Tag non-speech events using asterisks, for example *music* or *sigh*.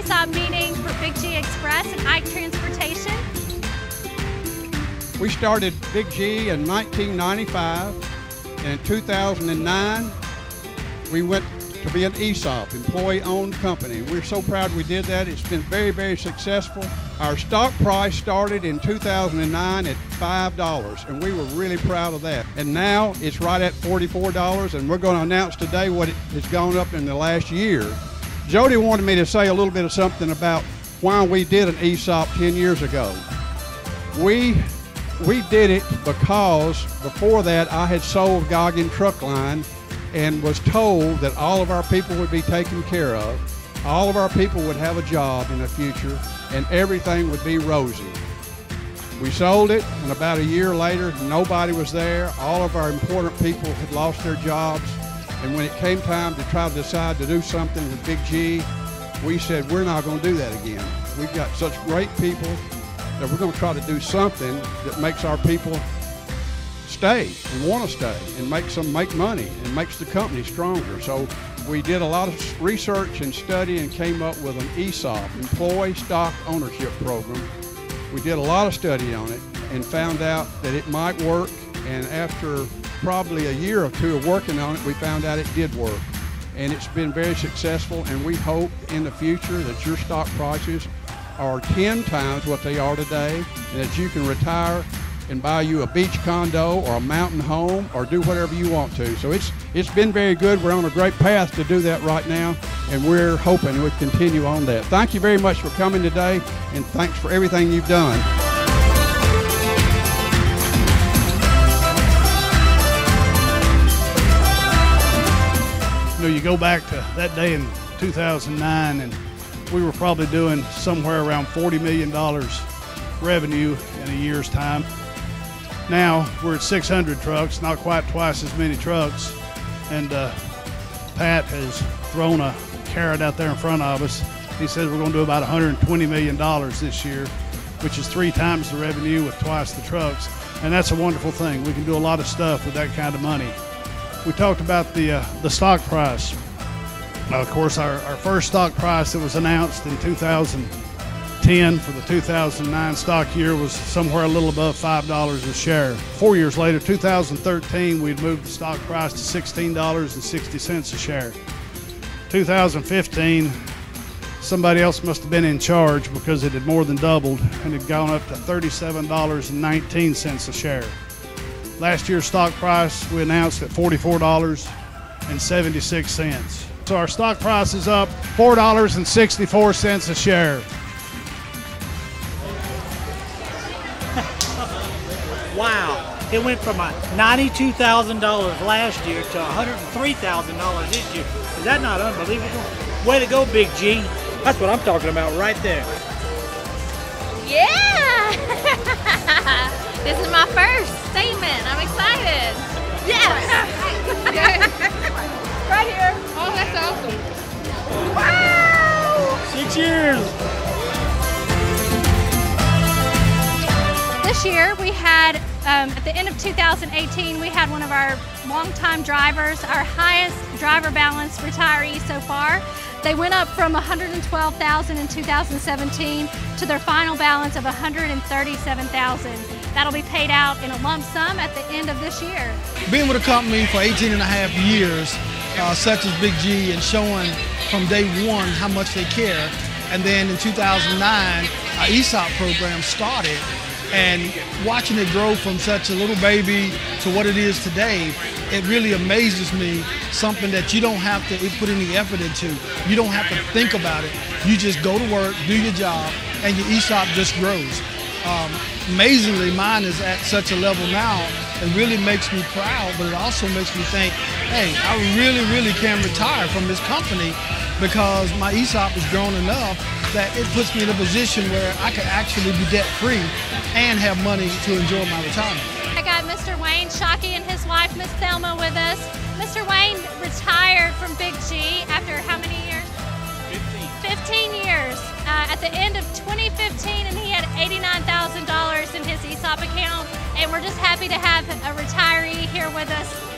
ESOP meeting for Big G Express and Ike Transportation. We started Big G in 1995, and in 2009, we went to be an ESOP, employee-owned company. We're so proud we did that. It's been very, very successful. Our stock price started in 2009 at $5, and we were really proud of that. And now it's right at $44, and we're going to announce today what it has gone up in the last year. Jody wanted me to say a little bit of something about why we did an ESOP 10 years ago. We we did it because before that I had sold Goggin Truck Line and was told that all of our people would be taken care of, all of our people would have a job in the future, and everything would be rosy. We sold it, and about a year later, nobody was there. All of our important people had lost their jobs. And when it came time to try to decide to do something with Big G, we said, we're not going to do that again. We've got such great people that we're going to try to do something that makes our people stay and want to stay and makes them make money and makes the company stronger. So we did a lot of research and study and came up with an ESOP, Employee Stock Ownership Program. We did a lot of study on it and found out that it might work. And after probably a year or two of working on it, we found out it did work. And it's been very successful. And we hope in the future that your stock prices are 10 times what they are today and that you can retire and buy you a beach condo or a mountain home or do whatever you want to. So it's it's been very good. We're on a great path to do that right now, and we're hoping we continue on that. Thank you very much for coming today, and thanks for everything you've done. You go back to that day in 2009, and we were probably doing somewhere around $40 million revenue in a year's time. Now we're at 600 trucks, not quite twice as many trucks. And uh, Pat has thrown a carrot out there in front of us. He says we're going to do about $120 million this year, which is three times the revenue with twice the trucks. And that's a wonderful thing. We can do a lot of stuff with that kind of money. We talked about the, uh, the stock price. Of course, our, our first stock price that was announced in 2010 for the 2009 stock year was somewhere a little above $5 a share. Four years later, 2013, we'd moved the stock price to $16.60 a share. 2015, somebody else must have been in charge because it had more than doubled and had gone up to $37.19 a share. Last year's stock price we announced at $44.76. So our stock price is up $4.64 a share. *laughs* wow, it went from $92,000 last year to $103,000 this year. Is that not unbelievable? Way to go, Big G. That's what I'm talking about right there. Yeah! *laughs* this is my first statement. I'm excited. Yes! *laughs* right here. Oh, that's awesome. Wow! Six years. This year we had, um, at the end of 2018, we had one of our longtime drivers, our highest driver balance retiree so far. They went up from 112,000 in 2017 to their final balance of 137,000. That'll be paid out in a lump sum at the end of this year. Being with a company for 18 and a half years, uh, such as Big G, and showing from day one how much they care, and then in 2009, our ESOP program started, and watching it grow from such a little baby to what it is today, it really amazes me. Something that you don't have to put any effort into. You don't have to think about it. You just go to work, do your job, and your ESOP just grows. Um, amazingly, mine is at such a level now. It really makes me proud, but it also makes me think, hey, I really, really can retire from this company because my ESOP has grown enough that it puts me in a position where I could actually be debt free and have money to enjoy my retirement. I got Mr. Wayne Shockey and his wife, Miss Thelma, with us. Mr. Wayne retired from Big G after how many years? 15. 15 years. Uh, at the end of 2015, and he had $89,000 in his ESOP account. And we're just happy to have a retiree here with us